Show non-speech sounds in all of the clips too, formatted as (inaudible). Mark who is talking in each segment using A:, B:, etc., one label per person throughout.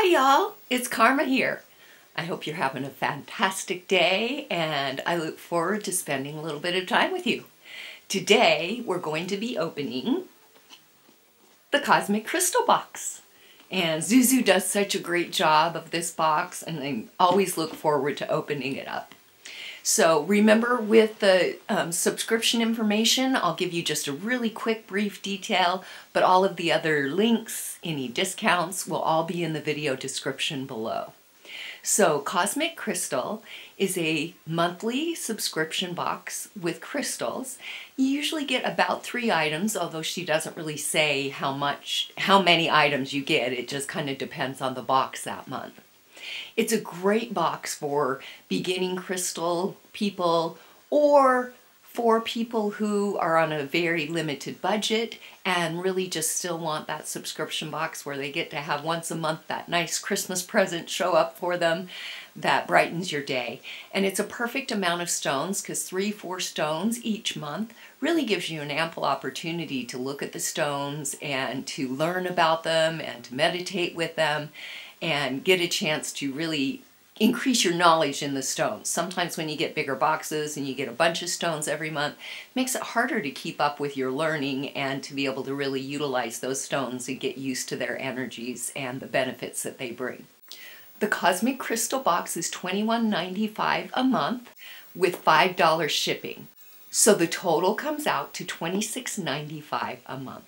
A: Hi, y'all. It's Karma here. I hope you're having a fantastic day, and I look forward to spending a little bit of time with you. Today, we're going to be opening the Cosmic Crystal Box. And Zuzu does such a great job of this box, and I always look forward to opening it up. So remember with the um, subscription information, I'll give you just a really quick brief detail, but all of the other links, any discounts will all be in the video description below. So Cosmic Crystal is a monthly subscription box with crystals. You usually get about three items, although she doesn't really say how much, how many items you get. It just kind of depends on the box that month. It's a great box for beginning crystal people or for people who are on a very limited budget and really just still want that subscription box where they get to have once a month that nice Christmas present show up for them that brightens your day. And it's a perfect amount of stones because three, four stones each month really gives you an ample opportunity to look at the stones and to learn about them and to meditate with them and get a chance to really increase your knowledge in the stones. Sometimes when you get bigger boxes and you get a bunch of stones every month, makes it harder to keep up with your learning and to be able to really utilize those stones and get used to their energies and the benefits that they bring. The Cosmic Crystal Box is $21.95 a month with $5 shipping. So the total comes out to $26.95 a month.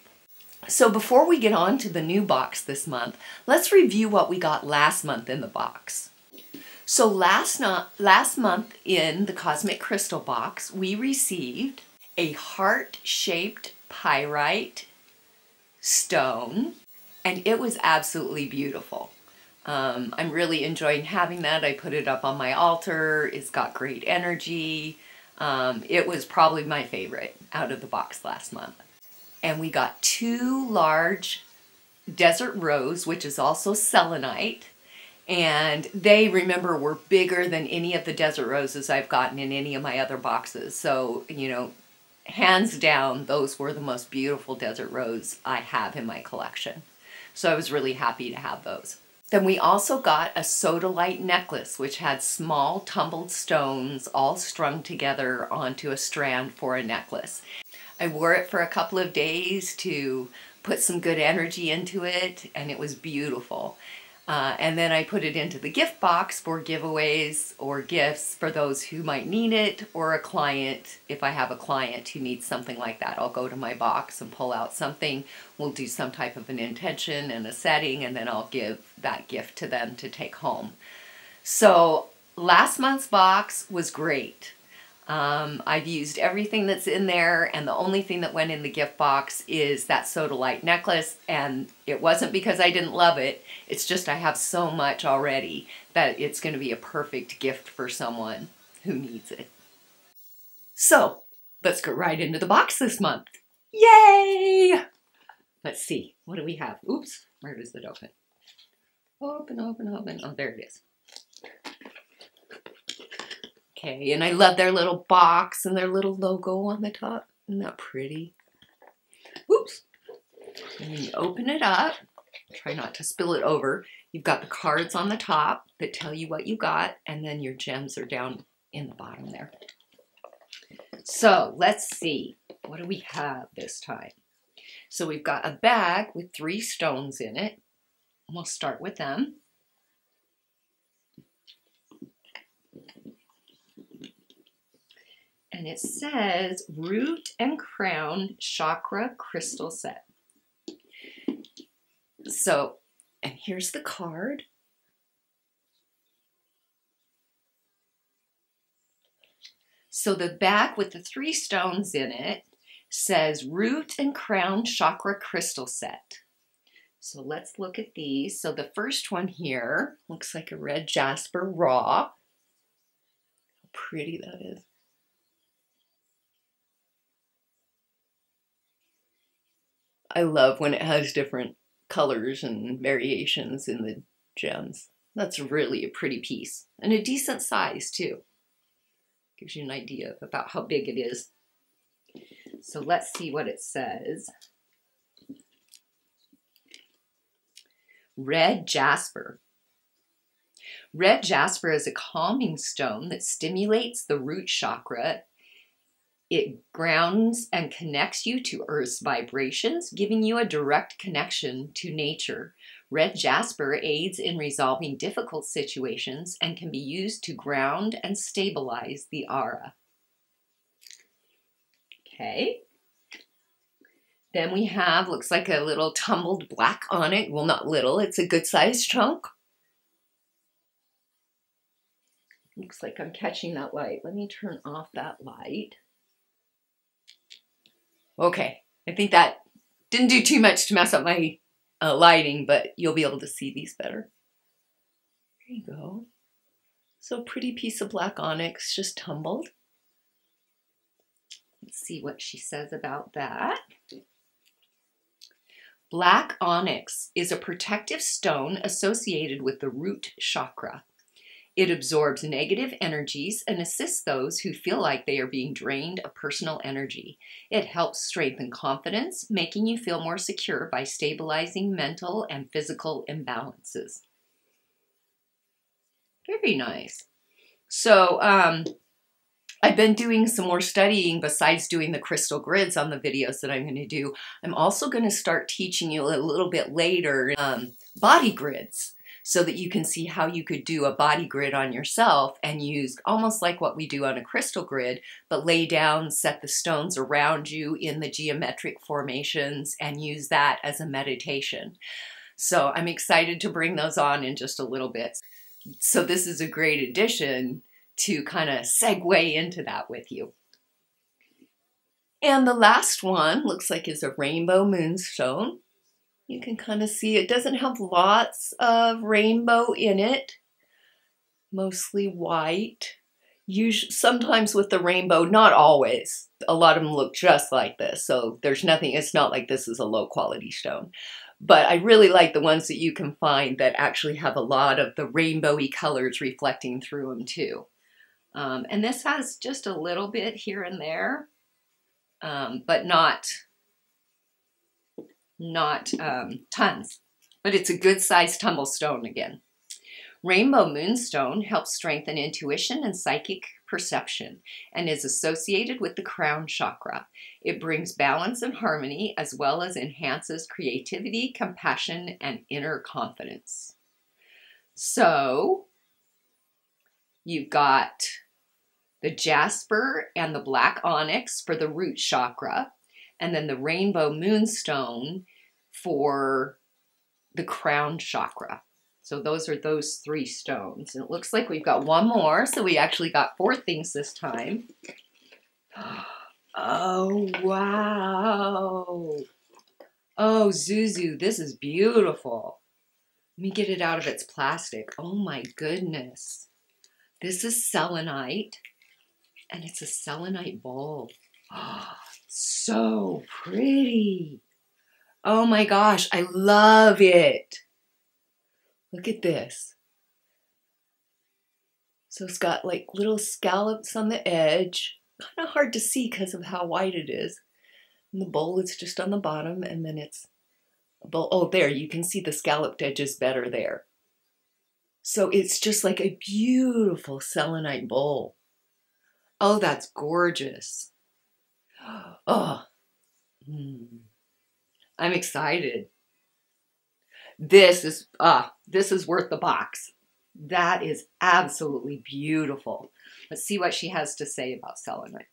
A: So before we get on to the new box this month, let's review what we got last month in the box. So last, not, last month in the Cosmic Crystal box, we received a heart-shaped pyrite stone, and it was absolutely beautiful. Um, I'm really enjoying having that. I put it up on my altar. It's got great energy. Um, it was probably my favorite out of the box last month and we got two large desert rose, which is also selenite. And they, remember, were bigger than any of the desert roses I've gotten in any of my other boxes. So, you know, hands down, those were the most beautiful desert rose I have in my collection. So I was really happy to have those. Then we also got a sodalite necklace, which had small tumbled stones all strung together onto a strand for a necklace. I wore it for a couple of days to put some good energy into it, and it was beautiful. Uh, and then I put it into the gift box for giveaways or gifts for those who might need it, or a client, if I have a client who needs something like that. I'll go to my box and pull out something. We'll do some type of an intention and a setting, and then I'll give that gift to them to take home. So last month's box was great. Um, I've used everything that's in there and the only thing that went in the gift box is that sodalite necklace and it wasn't because I didn't love it, it's just I have so much already that it's going to be a perfect gift for someone who needs it. So, let's go right into the box this month. Yay! Let's see, what do we have? Oops, where does it open? Open, open, open. Oh, there it is. Okay, and I love their little box and their little logo on the top. Isn't that pretty? Oops. And you open it up. Try not to spill it over. You've got the cards on the top that tell you what you got, and then your gems are down in the bottom there. So let's see. What do we have this time? So we've got a bag with three stones in it. We'll start with them. And it says root and crown chakra crystal set. So, and here's the card. So the back with the three stones in it says root and crown chakra crystal set. So let's look at these. So the first one here looks like a red jasper raw. How pretty that is. I love when it has different colors and variations in the gems. That's really a pretty piece and a decent size too. Gives you an idea about how big it is. So let's see what it says. red jasper. Red jasper is a calming stone that stimulates the root chakra. It grounds and connects you to Earth's vibrations, giving you a direct connection to nature. Red jasper aids in resolving difficult situations and can be used to ground and stabilize the aura. Okay. Then we have, looks like a little tumbled black on it. Well, not little, it's a good sized chunk. Looks like I'm catching that light. Let me turn off that light. Okay, I think that didn't do too much to mess up my uh, lighting, but you'll be able to see these better. There you go. So pretty piece of black onyx just tumbled. Let's see what she says about that. Black onyx is a protective stone associated with the root chakra. It absorbs negative energies and assists those who feel like they are being drained of personal energy. It helps strengthen confidence, making you feel more secure by stabilizing mental and physical imbalances. Very nice. So, um, I've been doing some more studying besides doing the crystal grids on the videos that I'm going to do. I'm also going to start teaching you a little bit later um, body grids so that you can see how you could do a body grid on yourself and use almost like what we do on a crystal grid, but lay down, set the stones around you in the geometric formations and use that as a meditation. So I'm excited to bring those on in just a little bit. So this is a great addition to kind of segue into that with you. And the last one looks like is a rainbow moonstone. You can kind of see it doesn't have lots of rainbow in it, mostly white. Usually, sometimes with the rainbow, not always. A lot of them look just like this, so there's nothing, it's not like this is a low quality stone. But I really like the ones that you can find that actually have a lot of the rainbowy colors reflecting through them too. Um, and this has just a little bit here and there, um, but not not um, tons. But it's a good sized tumble stone again. Rainbow Moonstone helps strengthen intuition and psychic perception and is associated with the crown chakra. It brings balance and harmony as well as enhances creativity, compassion, and inner confidence. So, you've got the jasper and the black onyx for the root chakra, and then the rainbow moonstone for the crown chakra. So those are those three stones. And it looks like we've got one more. So we actually got four things this time. (gasps) Oh, wow. Oh, Zuzu, this is beautiful. Let me get it out of its plastic. Oh my goodness. This is selenite, and it's a selenite bowl. Oh, (gasps) so pretty. Oh my gosh, I love it. Look at this. So it's got like little scallops on the edge. Kind of hard to see because of how white it is. And the bowl is just on the bottom and then it's a bowl. Oh, there, you can see the scalloped edges better there. So it's just like a beautiful selenite bowl. Oh, that's gorgeous. (gasps) Oh, mm. I'm excited. This is ah, this is worth the box. That is absolutely beautiful. Let's see what she has to say about selenite.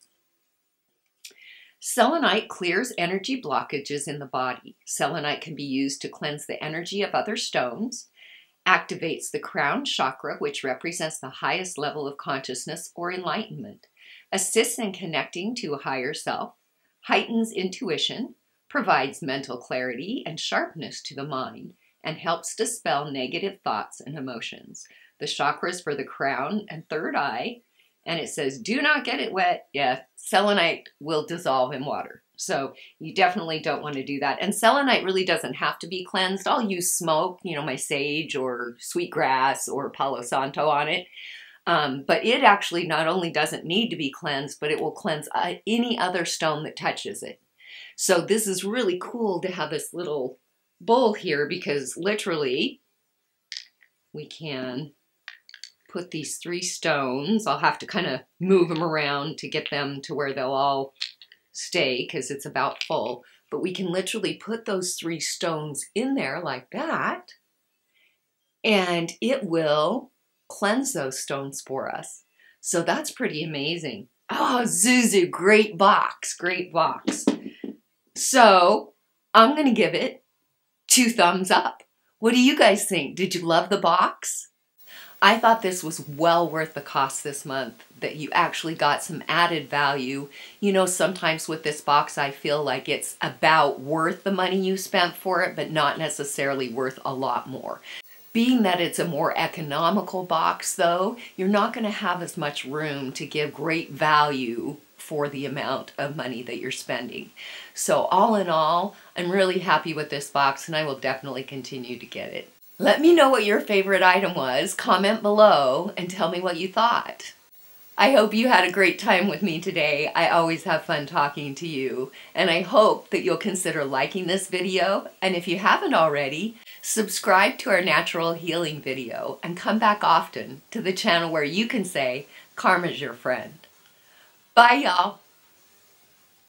A: Selenite clears energy blockages in the body. Selenite can be used to cleanse the energy of other stones, activates the crown chakra, which represents the highest level of consciousness or enlightenment, assists in connecting to a higher self, heightens intuition, provides mental clarity and sharpness to the mind, and helps dispel negative thoughts and emotions. The chakras for the crown and third eye, and it says, do not get it wet. Yeah, selenite will dissolve in water. So you definitely don't want to do that. And selenite really doesn't have to be cleansed. I'll use smoke, you know, my sage or sweetgrass or palo santo on it. Um, but it actually not only doesn't need to be cleansed, but it will cleanse uh, any other stone that touches it. So this is really cool to have this little bowl here because literally we can put these three stones. I'll have to kind of move them around to get them to where they'll all stay because it's about full. But we can literally put those three stones in there like that and it will cleanse those stones for us. So that's pretty amazing. Oh, Zuzu, great box, great box. So I'm going to give it two thumbs up. What do you guys think? Did you love the box? I thought this was well worth the cost this month, that you actually got some added value. You know, sometimes with this box, I feel like it's about worth the money you spent for it, but not necessarily worth a lot more. Being that it's a more economical box though, you're not going to have as much room to give great value for the amount of money that you're spending. So all in all, I'm really happy with this box and I will definitely continue to get it. Let me know what your favorite item was, comment below, and tell me what you thought. I hope you had a great time with me today. I always have fun talking to you, and I hope that you'll consider liking this video, and if you haven't already, subscribe to our natural healing video and come back often to the channel where you can say, Karma's your friend. Bye, y'all.